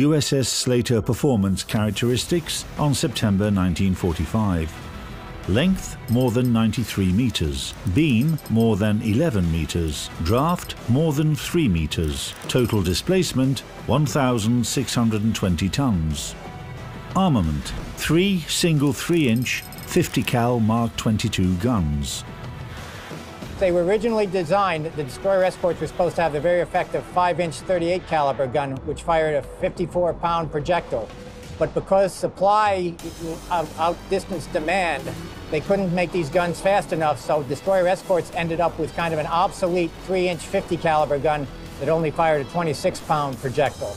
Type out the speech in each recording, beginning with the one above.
USS Slater performance characteristics on September 1945. Length more than 93 meters, beam more than 11 meters, draft more than 3 meters, total displacement 1,620 tons. Armament, three single 3-inch 50 cal Mark 22 guns. They were originally designed, the destroyer escorts were supposed to have the very effective 5-inch 38 caliber gun, which fired a 54-pound projectile. But because supply uh, outdistanced demand, they couldn't make these guns fast enough, so destroyer escorts ended up with kind of an obsolete 3-inch 50 caliber gun that only fired a 26-pound projectile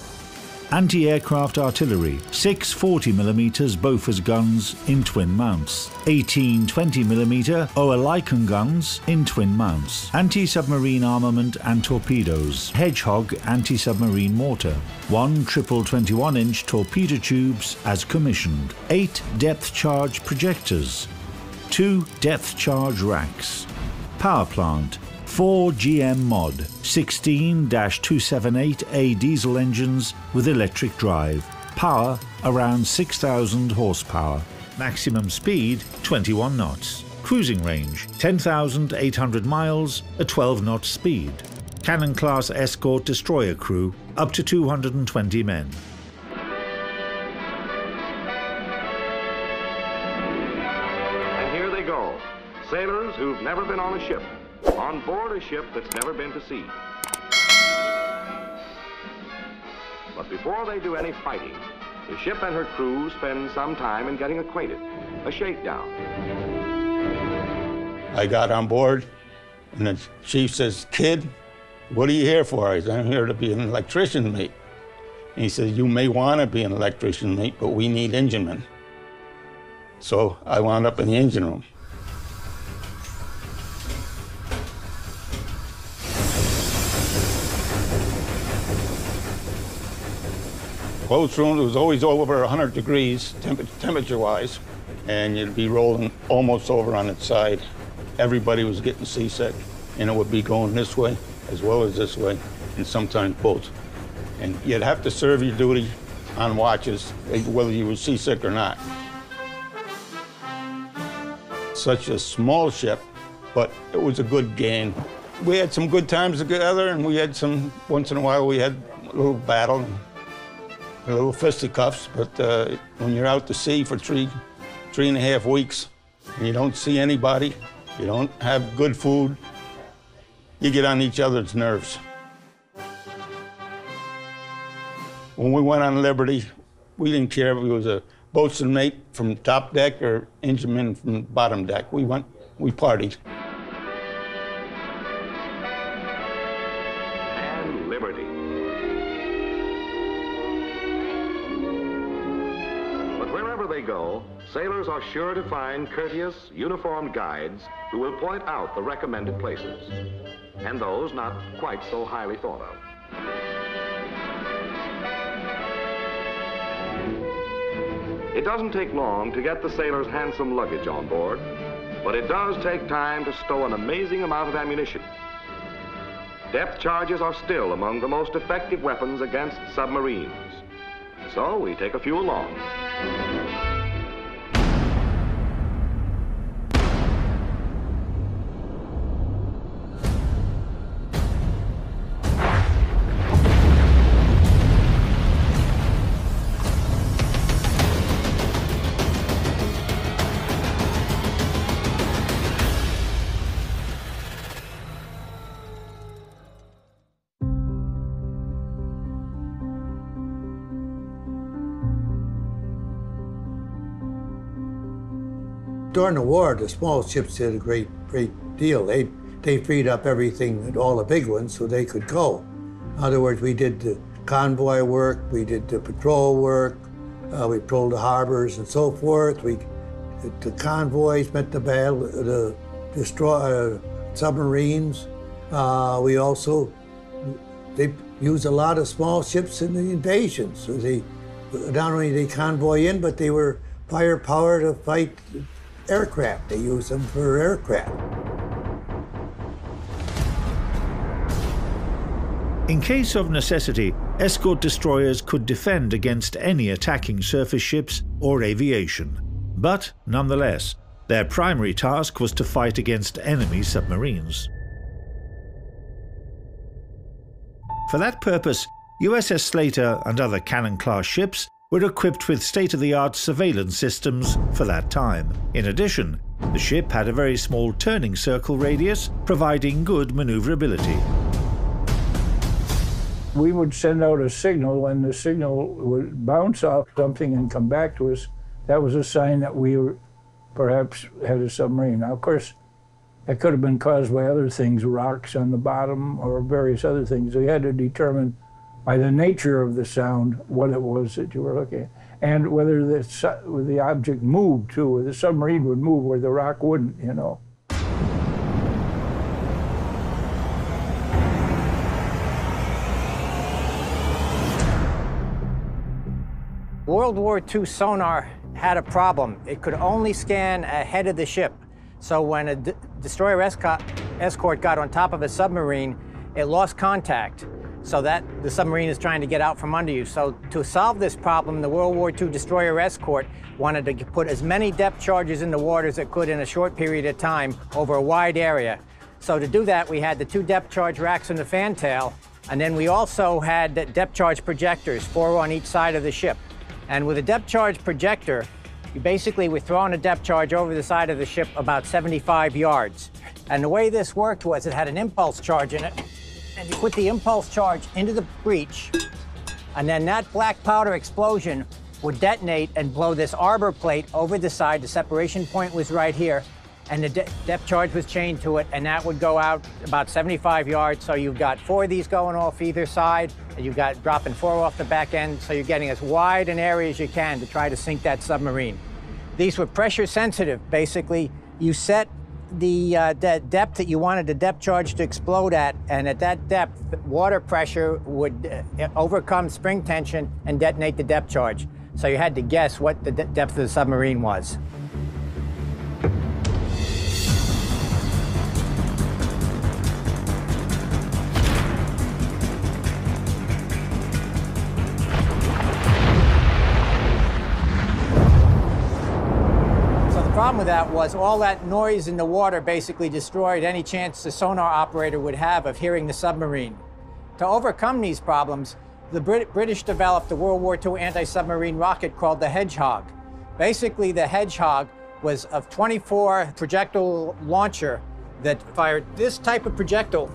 anti-aircraft artillery, six 40mm Bofors guns in twin mounts, 18 20mm Oerlikon guns in twin mounts, anti-submarine armament and torpedoes, Hedgehog anti-submarine mortar, one triple 21-inch torpedo tubes as commissioned, eight depth charge projectors, two depth charge racks, power plant, Four GM Mod 16-278A diesel engines with electric drive. Power around 6,000 horsepower. Maximum speed 21 knots. Cruising range 10,800 miles at 12 knot speed. Cannon class escort destroyer crew up to 220 men. And here they go. Sailors who've never been on a ship on board a ship that's never been to sea. But before they do any fighting, the ship and her crew spend some time in getting acquainted, a shakedown. I got on board, and the chief says, Kid, what are you here for? I said, I'm here to be an electrician mate. And he says, You may want to be an electrician mate, but we need engine men. So I wound up in the engine room. Closed room, it was always over 100 degrees temp temperature-wise, and you'd be rolling almost over on its side. Everybody was getting seasick, and it would be going this way as well as this way, and sometimes both. And you'd have to serve your duty on watches, eh, whether you were seasick or not. Such a small ship, but it was a good game. We had some good times together, and we had some, once in a while, we had a little battle a little fisticuffs, but uh, when you're out to sea for three, three and a half weeks, and you don't see anybody, you don't have good food, you get on each other's nerves. When we went on Liberty, we didn't care if it was a boatswain mate from top deck or engine man from bottom deck. We went, we partied. Are sure to find courteous, uniformed guides who will point out the recommended places, and those not quite so highly thought of. It doesn't take long to get the sailors' handsome luggage on board, but it does take time to stow an amazing amount of ammunition. Depth charges are still among the most effective weapons against submarines. So we take a few along. During the war, the small ships did a great, great deal. They, they freed up everything, all the big ones, so they could go. In other words, we did the convoy work, we did the patrol work, uh, we patrolled the harbors and so forth. We, the convoys met the battle, the destroy uh, submarines. Uh, we also they used a lot of small ships in the invasions. So they not only they convoy in, but they were firepower to fight aircraft. They use them for aircraft. In case of necessity, escort destroyers could defend against any attacking surface ships or aviation. But, nonetheless, their primary task was to fight against enemy submarines. For that purpose, USS Slater and other Cannon-class ships were equipped with state-of-the-art surveillance systems for that time. In addition, the ship had a very small turning circle radius, providing good maneuverability. We would send out a signal, and the signal would bounce off something and come back to us. That was a sign that we were, perhaps had a submarine. Now, of course, that could have been caused by other things, rocks on the bottom or various other things. We had to determine by the nature of the sound what it was that you were looking at. And whether the, the object moved too, or the submarine would move where the rock wouldn't, you know. World War II sonar had a problem. It could only scan ahead of the ship. So when a destroyer escort got on top of a submarine, it lost contact so that the submarine is trying to get out from under you. So to solve this problem, the World War II destroyer escort wanted to put as many depth charges in the water as it could in a short period of time over a wide area. So to do that, we had the two depth charge racks in the fantail, and then we also had depth charge projectors, four on each side of the ship. And with a depth charge projector, you basically were throwing a depth charge over the side of the ship about 75 yards. And the way this worked was it had an impulse charge in it, and you put the impulse charge into the breech, and then that black powder explosion would detonate and blow this arbor plate over the side. The separation point was right here, and the de depth charge was chained to it, and that would go out about 75 yards. So you've got four of these going off either side, and you've got dropping four off the back end, so you're getting as wide an area as you can to try to sink that submarine. These were pressure sensitive. Basically, you set the, uh, the depth that you wanted the depth charge to explode at, and at that depth, water pressure would uh, overcome spring tension and detonate the depth charge. So you had to guess what the de depth of the submarine was. That was all that noise in the water basically destroyed any chance the sonar operator would have of hearing the submarine. To overcome these problems, the Brit British developed a World War II anti-submarine rocket called the Hedgehog. Basically, the Hedgehog was a 24 projectile launcher that fired this type of projectile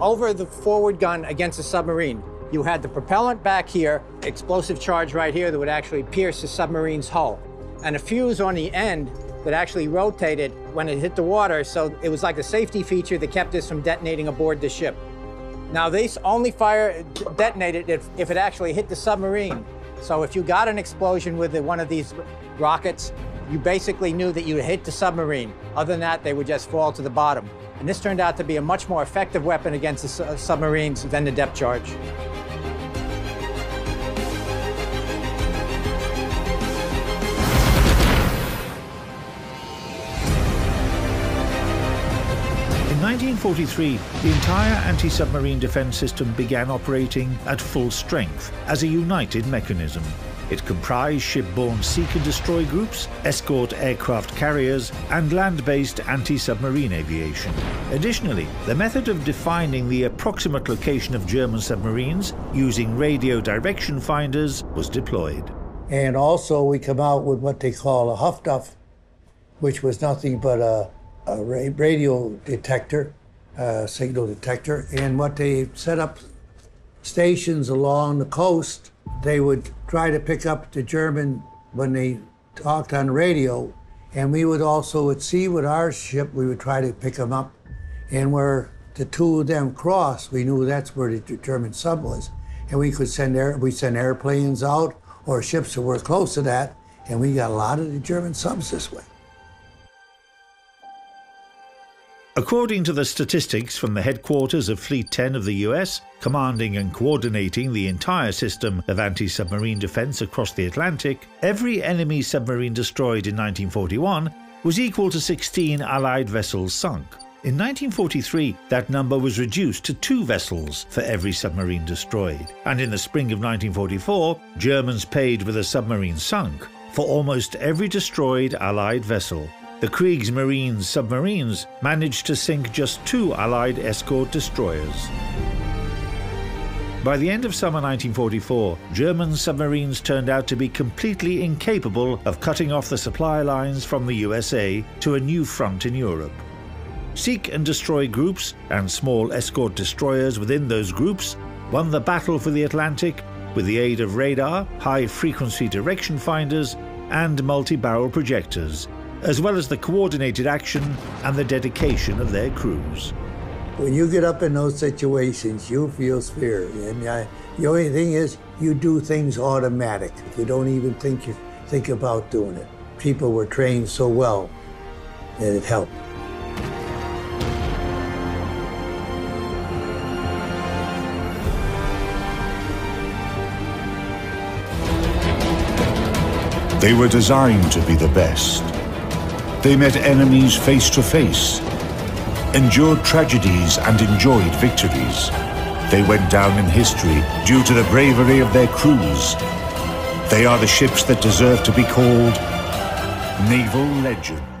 over the forward gun against a submarine. You had the propellant back here, explosive charge right here that would actually pierce the submarine's hull, and a fuse on the end that actually rotated when it hit the water, so it was like a safety feature that kept this from detonating aboard the ship. Now, these only fire detonated if, if it actually hit the submarine. So if you got an explosion with one of these rockets, you basically knew that you hit the submarine. Other than that, they would just fall to the bottom. And this turned out to be a much more effective weapon against the submarines than the depth charge. 1943, the entire anti-submarine defense system began operating at full strength as a united mechanism. It comprised shipborne seek and destroy groups, escort aircraft carriers, and land-based anti-submarine aviation. Additionally, the method of defining the approximate location of German submarines using radio direction finders was deployed. And also we come out with what they call a HFDUF, which was nothing but a a radio detector, uh, signal detector, and what they set up stations along the coast, they would try to pick up the German when they talked on radio, and we would also would see with our ship, we would try to pick them up, and where the two of them crossed, we knew that's where the German sub was, and we could send air, we send airplanes out or ships that were close to that, and we got a lot of the German subs this way. According to the statistics from the headquarters of Fleet 10 of the US, commanding and coordinating the entire system of anti submarine defense across the Atlantic, every enemy submarine destroyed in 1941 was equal to 16 Allied vessels sunk. In 1943, that number was reduced to two vessels for every submarine destroyed, and in the spring of 1944, Germans paid with a submarine sunk for almost every destroyed Allied vessel. The Kriegsmarine submarines managed to sink just two Allied escort destroyers. By the end of summer 1944, German submarines turned out to be completely incapable of cutting off the supply lines from the USA to a new front in Europe. Seek and destroy groups and small escort destroyers within those groups won the battle for the Atlantic with the aid of radar, high frequency direction finders, and multi barrel projectors, as well as the coordinated action and the dedication of their crews. When you get up in those situations, you feel fear. And uh, the only thing is, you do things automatic. You don't even think you think about doing it. People were trained so well that it helped. They were designed to be the best. They met enemies face to face endured tragedies and enjoyed victories. They went down in history due to the bravery of their crews. They are the ships that deserve to be called naval legends.